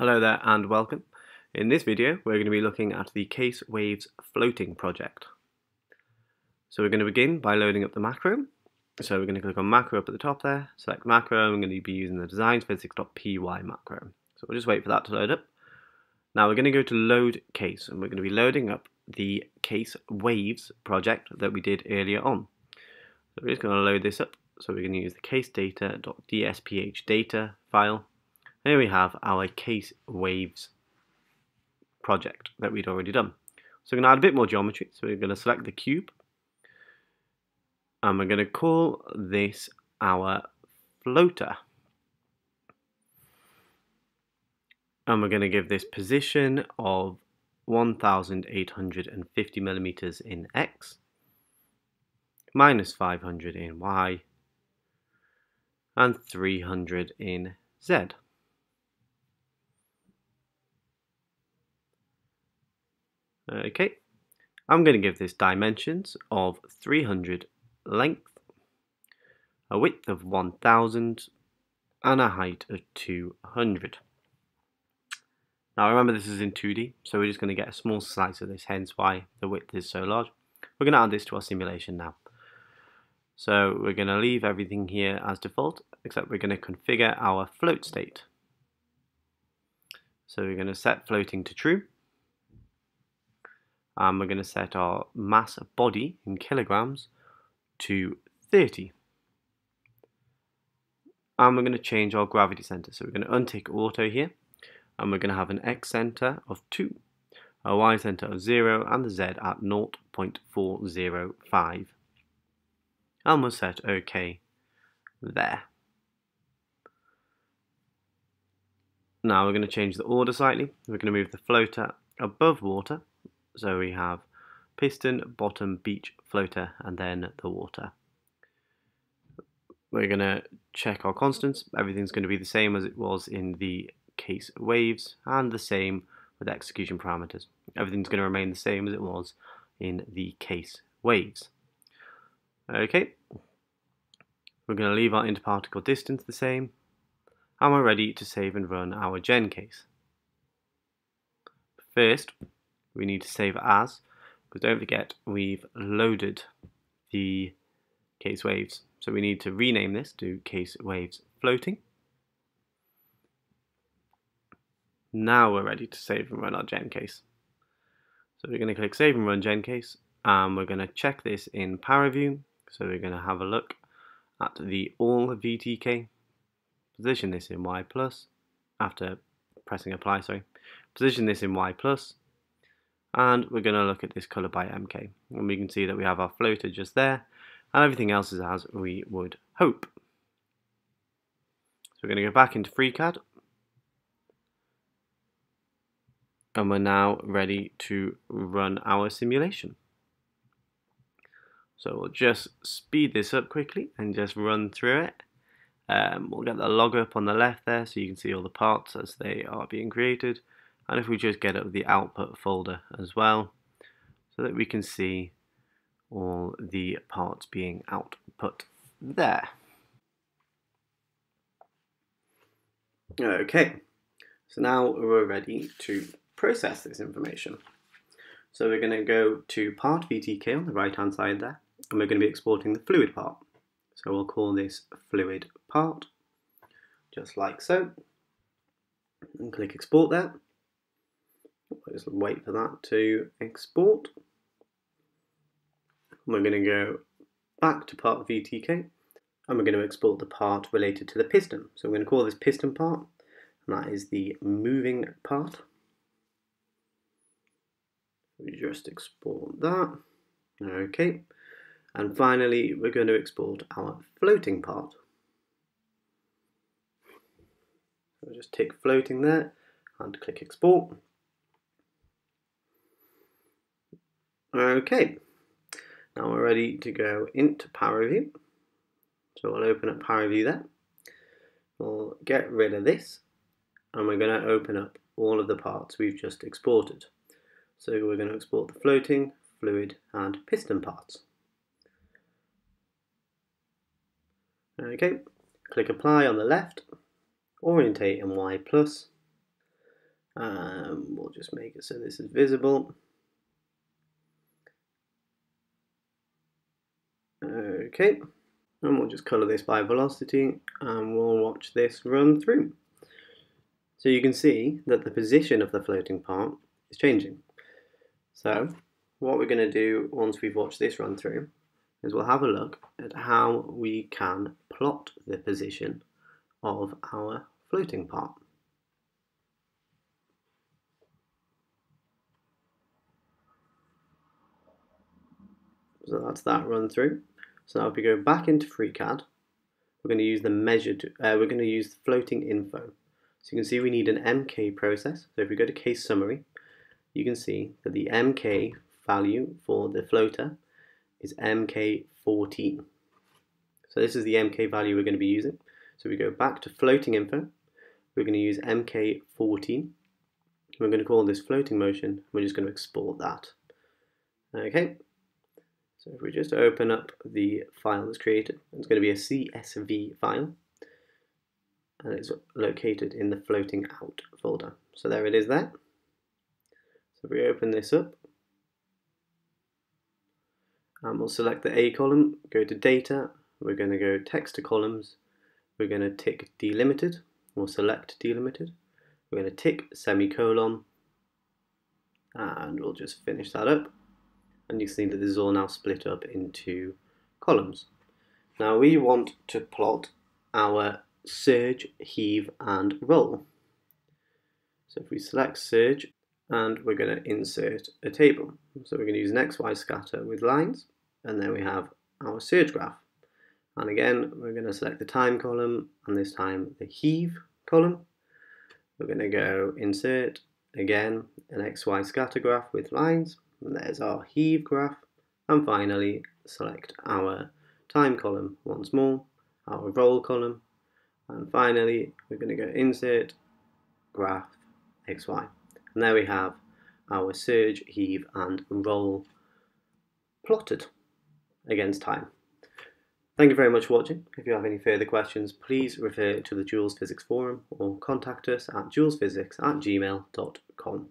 Hello there and welcome. In this video we're going to be looking at the Case Waves floating project. So we're going to begin by loading up the macro. So we're going to click on macro up at the top there, select macro, we're going to be using the DesignSPHysics.py macro. So we'll just wait for that to load up. Now we're going to go to load case and we're going to be loading up the Case Waves project that we did earlier on. So we're just going to load this up. So we're going to use the case data file here we have our case waves project that we'd already done. So we're going to add a bit more geometry. So we're going to select the cube. And we're going to call this our floater. And we're going to give this position of 1850 millimeters in X, minus 500 in Y, and 300 in Z. Okay, I'm going to give this dimensions of 300 length, a width of 1000, and a height of 200. Now remember this is in 2D, so we're just going to get a small slice of this, hence why the width is so large. We're going to add this to our simulation now. So we're going to leave everything here as default, except we're going to configure our float state. So we're going to set floating to true and we're going to set our mass of body in kilograms to 30 and we're going to change our gravity center. So we're going to untick auto here. And we're going to have an x center of 2 a y center of 0 and the z at 0.405 and we'll set OK there. Now we're going to change the order slightly. We're going to move the floater above water so we have piston, bottom, beach, floater, and then the water. We're going to check our constants. Everything's going to be the same as it was in the case waves and the same with execution parameters. Everything's going to remain the same as it was in the case waves. Okay, we're going to leave our interparticle distance the same and we're ready to save and run our GenCase. First, we need to save as because don't forget we've loaded the case waves. So we need to rename this to case waves floating. Now we're ready to save and run our GenCase. So we're going to click save and run GenCase and we're going to check this in ParaView so we're going to have a look at the all VTK position this in Y plus after pressing apply sorry. Position this in Y plus and we're going to look at this color by MK and we can see that we have our floater just there and everything else is as we would hope. So we're going to go back into FreeCAD and we're now ready to run our simulation. So we'll just speed this up quickly and just run through it. Um, we'll get the log up on the left there so you can see all the parts as they are being created and if we just get up the output folder as well so that we can see all the parts being output there. Okay, so now we're ready to process this information. So we're going to go to part VTK on the right hand side there and we're going to be exporting the fluid part. So we'll call this fluid part just like so and click export there just wait for that to export. We're going to go back to part VTK and we're going to export the part related to the piston. So we're going to call this piston part and that is the moving part. We just export that. Okay. And finally, we're going to export our floating part. So just tick floating there and click export. Okay, now we're ready to go into ParaView. So we'll open up ParaView there. We'll get rid of this and we're going to open up all of the parts we've just exported. So we're going to export the floating, fluid and piston parts. Okay, click apply on the left, orientate in Y plus, Um, we'll just make it so this is visible. Okay, and we'll just colour this by velocity and we'll watch this run through. So you can see that the position of the floating part is changing. So what we're going to do once we've watched this run through is we'll have a look at how we can plot the position of our floating part. So that's that run through. So now if we go back into FreeCAD, we're going to use the measured, uh, we're going to use floating info. So you can see we need an MK process. So if we go to case summary, you can see that the MK value for the floater is MK14. So this is the MK value we're going to be using. So we go back to floating info. We're going to use MK14. We're going to call this floating motion. We're just going to export that. Okay. So if we just open up the file that's created, it's going to be a CSV file. And it's located in the floating out folder. So there it is there. So if we open this up, and we'll select the A column, go to data, we're going to go text to columns, we're going to tick delimited, we'll select delimited, we're going to tick semicolon, and we'll just finish that up. And you can see that this is all now split up into columns. Now we want to plot our surge, heave, and roll. So if we select surge, and we're going to insert a table. So we're going to use an XY scatter with lines, and then we have our surge graph. And again, we're going to select the time column, and this time the heave column. We're going to go insert, again, an XY scatter graph with lines, there's our heave graph, and finally select our time column once more, our roll column, and finally we're going to go insert graph XY. And there we have our surge, heave and roll plotted against time. Thank you very much for watching. If you have any further questions, please refer to the DualSPHysics Forum or contact us at dualsphysics at gmail.com.